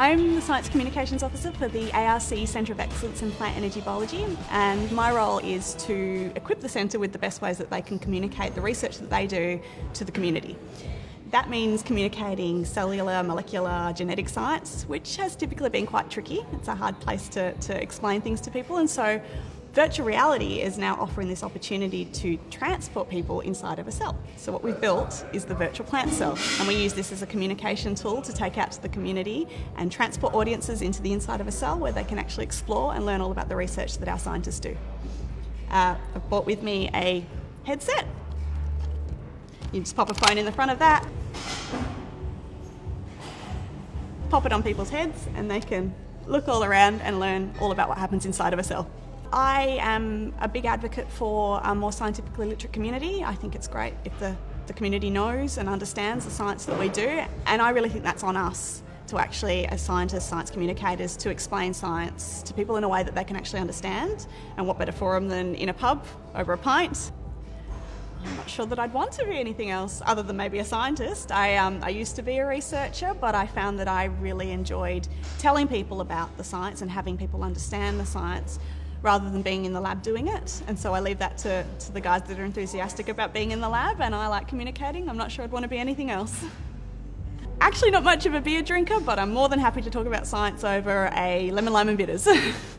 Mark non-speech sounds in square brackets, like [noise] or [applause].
I'm the Science Communications Officer for the ARC Centre of Excellence in Plant Energy Biology, and my role is to equip the centre with the best ways that they can communicate the research that they do to the community. That means communicating cellular, molecular, genetic science, which has typically been quite tricky. It's a hard place to, to explain things to people, and so virtual reality is now offering this opportunity to transport people inside of a cell. So, what we've built is the virtual plant cell, and we use this as a communication tool to take out to the community and transport audiences into the inside of a cell where they can actually explore and learn all about the research that our scientists do. Uh, I've brought with me a headset. You just pop a phone in the front of that, pop it on people's heads, and they can look all around and learn all about what happens inside of a cell. I am a big advocate for a more scientifically literate community. I think it's great if the, the community knows and understands the science that we do, and I really think that's on us to actually, as scientists, science communicators, to explain science to people in a way that they can actually understand. And what better forum than in a pub over a pint? I'm not sure that I'd want to be anything else other than maybe a scientist. I, um, I used to be a researcher, but I found that I really enjoyed telling people about the science and having people understand the science rather than being in the lab doing it. And so I leave that to, to the guys that are enthusiastic about being in the lab, and I like communicating. I'm not sure I'd want to be anything else. [laughs] Actually, not much of a beer drinker, but I'm more than happy to talk about science over a lemon lime and bitters. [laughs]